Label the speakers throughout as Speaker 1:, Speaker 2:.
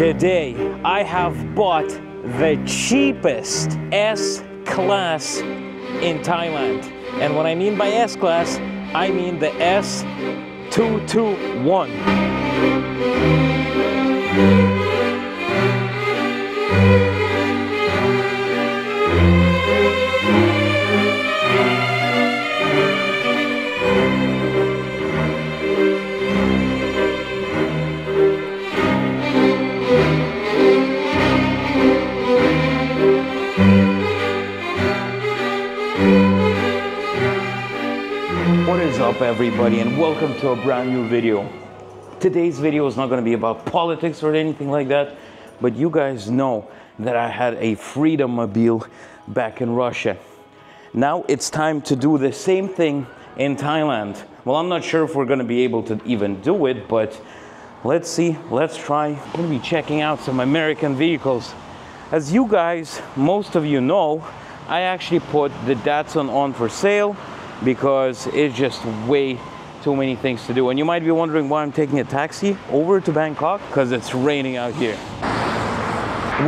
Speaker 1: Today, I have bought the cheapest S-Class in Thailand. And what I mean by S-Class, I mean the S221. Everybody and welcome to a brand new video. Today's video is not going to be about politics or anything like that, but you guys know that I had a Freedom Mobile back in Russia. Now it's time to do the same thing in Thailand. Well, I'm not sure if we're going to be able to even do it, but let's see, let's try. I'm going to be checking out some American vehicles. As you guys, most of you know, I actually put the Datsun on for sale because it's just way too many things to do. And you might be wondering why I'm taking a taxi over to Bangkok because it's raining out here.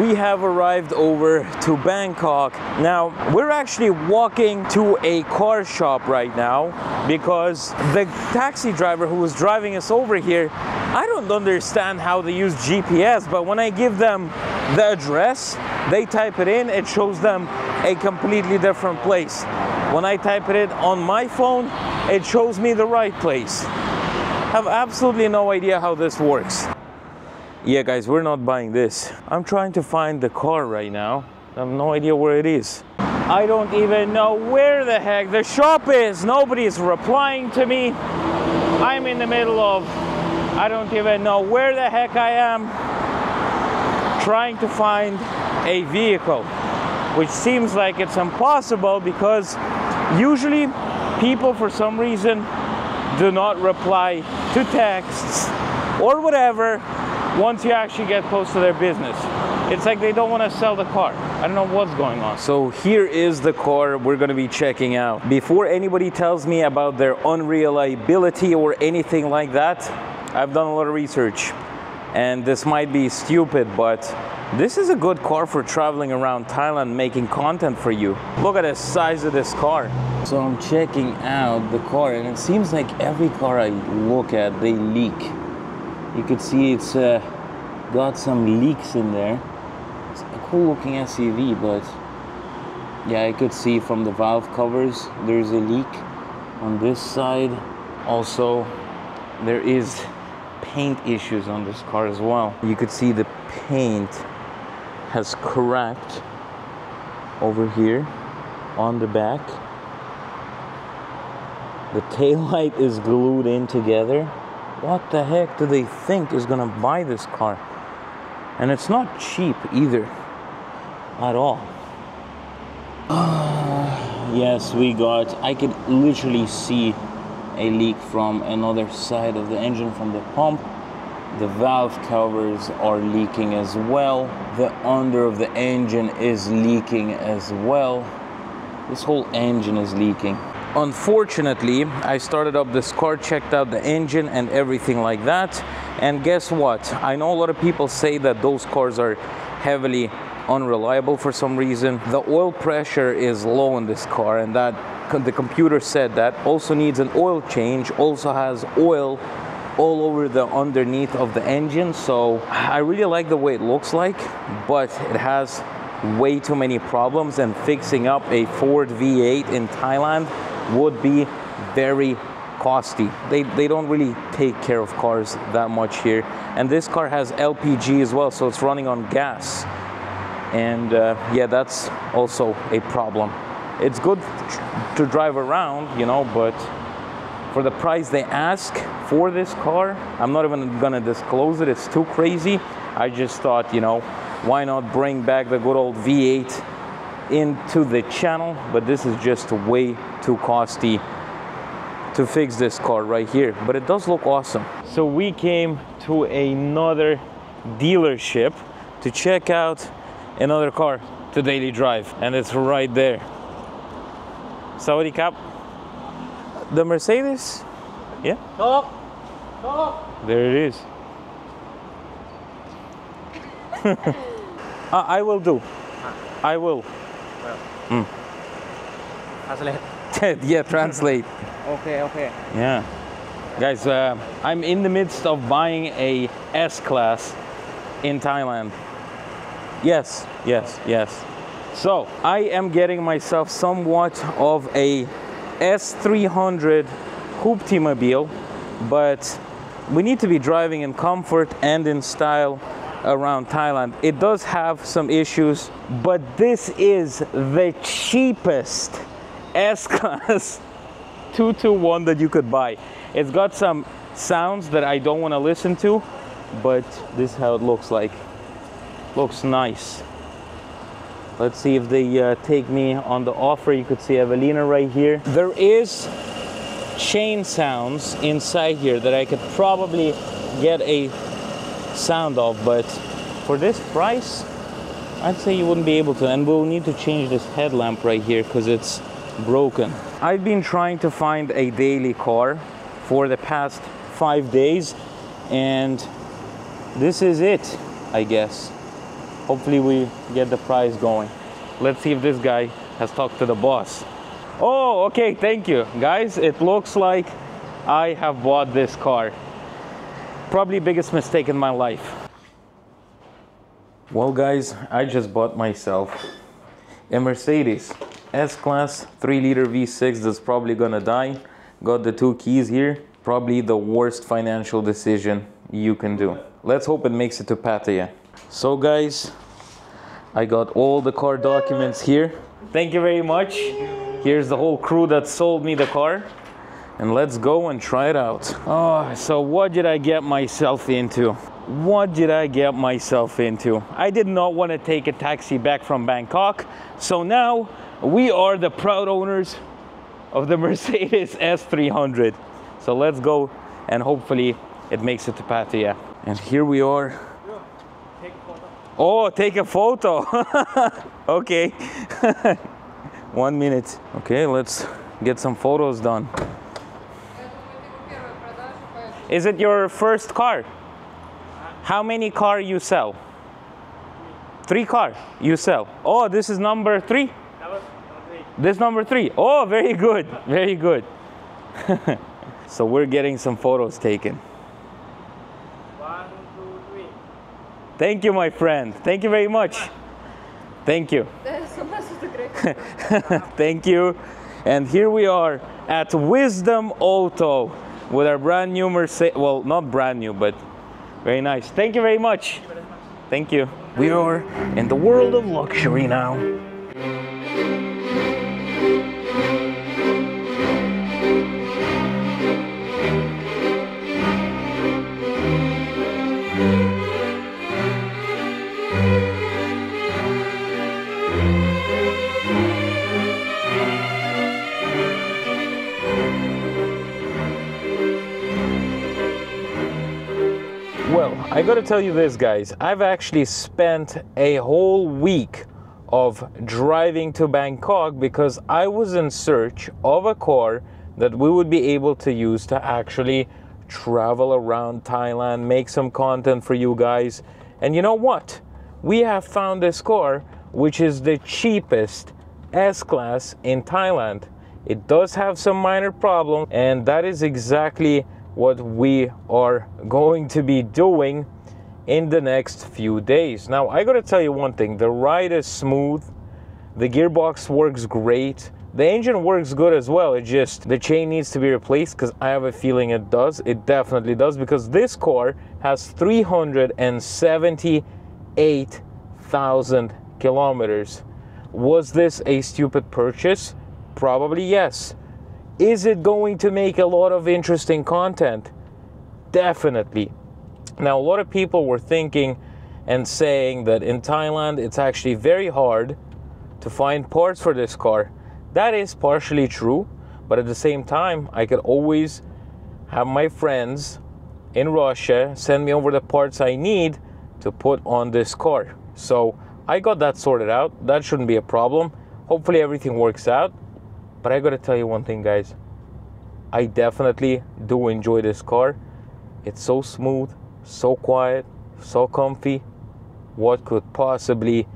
Speaker 1: We have arrived over to Bangkok. Now, we're actually walking to a car shop right now because the taxi driver who was driving us over here, I don't understand how they use GPS, but when I give them the address, they type it in, it shows them a completely different place. When I type it on my phone, it shows me the right place. Have absolutely no idea how this works. Yeah, guys, we're not buying this. I'm trying to find the car right now. I have no idea where it is. I don't even know where the heck the shop is. Nobody's replying to me. I'm in the middle of, I don't even know where the heck I am, trying to find a vehicle, which seems like it's impossible because Usually, people for some reason do not reply to texts or whatever once you actually get close to their business. It's like they don't want to sell the car. I don't know what's going on. So here is the car we're going to be checking out. Before anybody tells me about their unreliability or anything like that, I've done a lot of research. And this might be stupid, but this is a good car for traveling around Thailand making content for you. Look at the size of this car. So I'm checking out the car and it seems like every car I look at, they leak. You could see it's uh, got some leaks in there. It's a cool looking SUV, but yeah, I could see from the valve covers, there's a leak on this side. Also, there is paint issues on this car as well. You could see the paint has cracked over here on the back. The tail light is glued in together. What the heck do they think is gonna buy this car? And it's not cheap either, at all. Yes, we got, I could literally see a leak from another side of the engine from the pump the valve covers are leaking as well. The under of the engine is leaking as well. This whole engine is leaking. Unfortunately i started up this car checked out the engine and everything like that. And guess what? I know a lot of people say that those cars are heavily unreliable for some reason. The oil pressure is low in this car and that the computer said that also needs an oil change also has oil all over the underneath of the engine so I really like the way it looks like but it has way too many problems and fixing up a Ford V8 in Thailand would be very costly. They, they don't really take care of cars that much here. And this car has LPG as well, so it's running on gas. And uh, yeah, that's also a problem. It's good to drive around, you know, but for the price they ask for this car. I'm not even gonna disclose it, it's too crazy. I just thought, you know, why not bring back the good old V8 into the channel, but this is just way too costly to fix this car right here, but it does look awesome. So we came to another dealership to check out another car to daily drive, and it's right there. Saudi Cap the Mercedes? Yeah?
Speaker 2: Talk. Talk.
Speaker 1: There it is. Uh, I will do. I will.
Speaker 2: Translate.
Speaker 1: yeah, translate.
Speaker 2: Okay, okay.
Speaker 1: Yeah. Guys, uh, I'm in the midst of buying a S class in Thailand. Yes, yes, yes. So I am getting myself somewhat of a S300 Hoopty mobile, but we need to be driving in comfort and in style around Thailand. It does have some issues, but this is the cheapest S class 221 that you could buy. It's got some sounds that I don't want to listen to, but this is how it looks like. Looks nice. Let's see if they uh, take me on the offer. You could see Evelina right here. There is chain sounds inside here that I could probably get a sound of, but for this price, I'd say you wouldn't be able to. And we'll need to change this headlamp right here because it's broken. I've been trying to find a daily car for the past five days, and this is it, I guess. Hopefully, we get the price going. Let's see if this guy has talked to the boss. Oh, okay, thank you. Guys, it looks like I have bought this car. Probably biggest mistake in my life. Well, guys, I just bought myself a Mercedes S-Class 3 liter V6 that's probably gonna die. Got the two keys here. Probably the worst financial decision you can do. Let's hope it makes it to Pattaya. So guys, I got all the car documents here. Thank you very much. Here's the whole crew that sold me the car. And let's go and try it out. Oh, so what did I get myself into? What did I get myself into? I did not want to take a taxi back from Bangkok. So now we are the proud owners of the Mercedes S300. So let's go and hopefully it makes it to Pattaya. And here we are. Oh, take a photo. okay. One minute. Okay, let's get some photos done. Is it your first car? How many car you sell? Three car you sell. Oh, this is number three? This number three. Oh, very good. Very good. so we're getting some photos taken.
Speaker 2: One, two, three.
Speaker 1: Thank you, my friend. Thank you very much. Thank you. Thank you. And here we are at Wisdom Auto with our brand new Mercedes. Well, not brand new, but very nice. Thank you very much. Thank you. We are in the world of luxury now. Tell you this, guys. I've actually spent a whole week of driving to Bangkok because I was in search of a car that we would be able to use to actually travel around Thailand, make some content for you guys. And you know what? We have found this car, which is the cheapest S Class in Thailand. It does have some minor problems, and that is exactly what we are going to be doing in the next few days. Now, I gotta tell you one thing the ride is smooth, the gearbox works great, the engine works good as well. It just the chain needs to be replaced because I have a feeling it does. It definitely does because this car has 378,000 kilometers. Was this a stupid purchase? Probably yes. Is it going to make a lot of interesting content? Definitely. Now, a lot of people were thinking and saying that in Thailand it's actually very hard to find parts for this car. That is partially true, but at the same time, I could always have my friends in Russia send me over the parts I need to put on this car. So I got that sorted out. That shouldn't be a problem. Hopefully, everything works out. But I gotta tell you one thing, guys. I definitely do enjoy this car. It's so smooth, so quiet, so comfy. what could possibly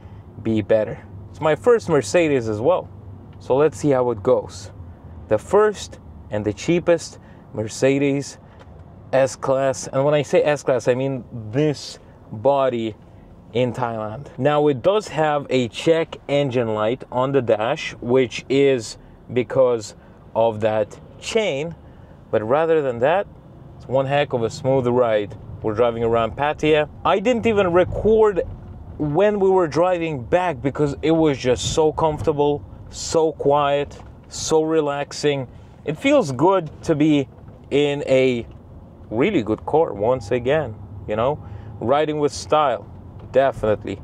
Speaker 1: be better. It's my first Mercedes as well. So let's see how it goes. The first and the cheapest Mercedes S Class. And when I say S Class, I mean this body in Thailand. Now it does have a check engine light on the dash, which is because of that chain. But rather than that, it's one heck of a smooth ride. We're driving around Pattaya. I didn't even record when we were driving back because it was just so comfortable, so quiet, so relaxing. It feels good to be in a really good car once again, you know, riding with style, definitely.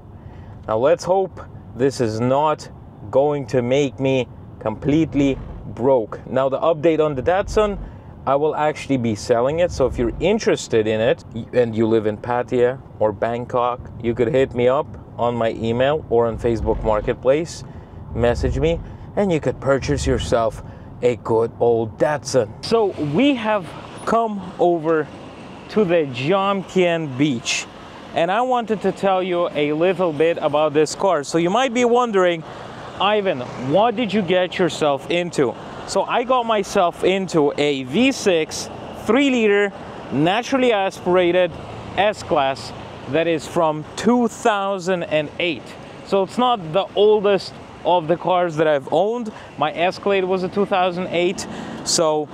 Speaker 1: Now let's hope this is not going to make me completely broke. Now the update on the Datsun, I will actually be selling it. So if you're interested in it and you live in Pattaya or Bangkok, you could hit me up on my email or on Facebook Marketplace, message me, and you could purchase yourself a good old Datsun. So we have come over to the Jomtien beach and I wanted to tell you a little bit about this car. So you might be wondering, Ivan, what did you get yourself into? So I got myself into a V6 3 liter naturally aspirated S-Class that is from 2008. So it's not the oldest of the cars that I've owned. My Escalade was a 2008. So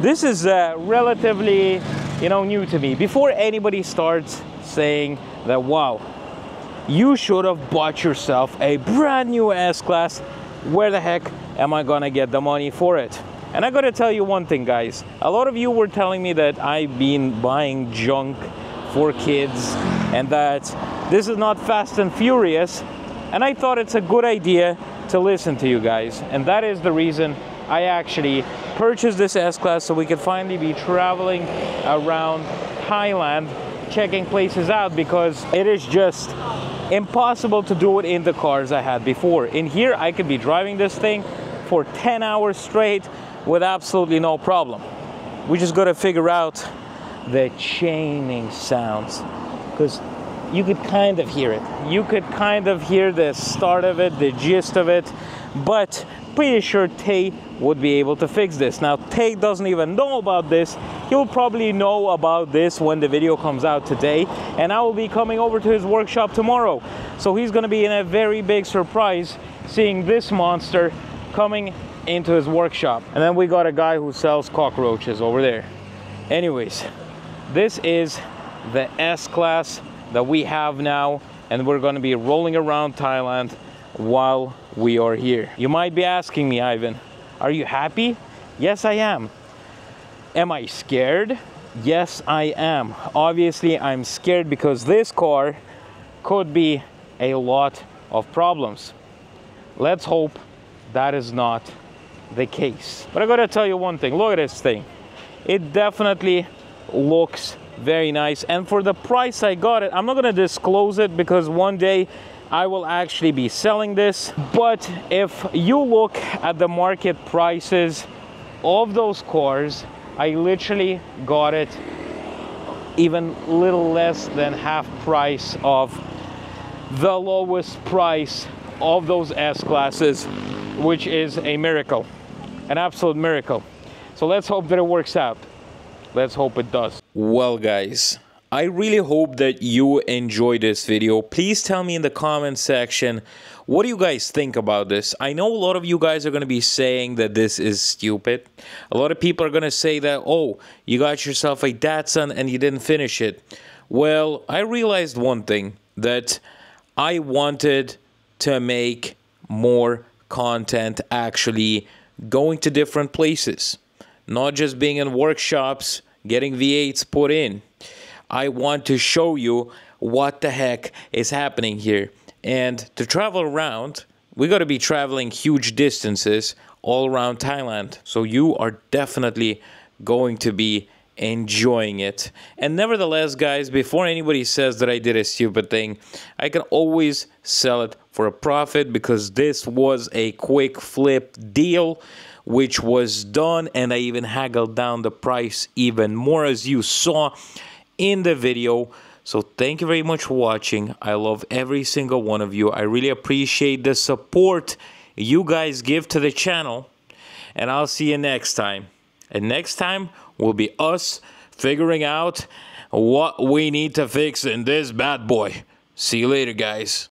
Speaker 1: this is uh, relatively, you know, new to me. Before anybody starts saying that, wow, you should have bought yourself a brand new S-Class, where the heck am I gonna get the money for it? And I gotta tell you one thing, guys. A lot of you were telling me that I've been buying junk for kids and that this is not Fast and Furious. And I thought it's a good idea to listen to you guys. And that is the reason I actually purchased this S-Class so we could finally be traveling around Thailand checking places out because it is just impossible to do it in the cars I had before. In here, I could be driving this thing for 10 hours straight with absolutely no problem. We just got to figure out the chaining sounds because you could kind of hear it. You could kind of hear the start of it, the gist of it, but pretty sure Tay would be able to fix this. Now, Tay doesn't even know about this. He'll probably know about this when the video comes out today, and I will be coming over to his workshop tomorrow. So he's gonna be in a very big surprise seeing this monster coming into his workshop. And then we got a guy who sells cockroaches over there. Anyways, this is the S-Class that we have now, and we're gonna be rolling around Thailand while we are here. You might be asking me, Ivan, are you happy? Yes, I am. Am I scared? Yes, I am. Obviously, I'm scared because this car could be a lot of problems. Let's hope that is not the case. But I gotta tell you one thing, look at this thing. It definitely looks very nice. And for the price I got it, I'm not gonna disclose it because one day I will actually be selling this. But if you look at the market prices of those cars, I literally got it even little less than half price of the lowest price of those S classes, which is a miracle, an absolute miracle. So let's hope that it works out. Let's hope it does. Well, guys, I really hope that you enjoy this video. Please tell me in the comment section what do you guys think about this? I know a lot of you guys are going to be saying that this is stupid. A lot of people are going to say that, oh, you got yourself a Datsun and you didn't finish it. Well, I realized one thing that I wanted to make more content actually going to different places, not just being in workshops, getting V8s put in. I want to show you what the heck is happening here. And to travel around, we got to be traveling huge distances all around Thailand. So you are definitely going to be enjoying it. And nevertheless, guys, before anybody says that I did a stupid thing, I can always sell it for a profit because this was a quick flip deal which was done and I even haggled down the price even more as you saw in the video. So thank you very much for watching. I love every single one of you. I really appreciate the support you guys give to the channel. And I'll see you next time. And next time will be us figuring out what we need to fix in this bad boy. See you later, guys.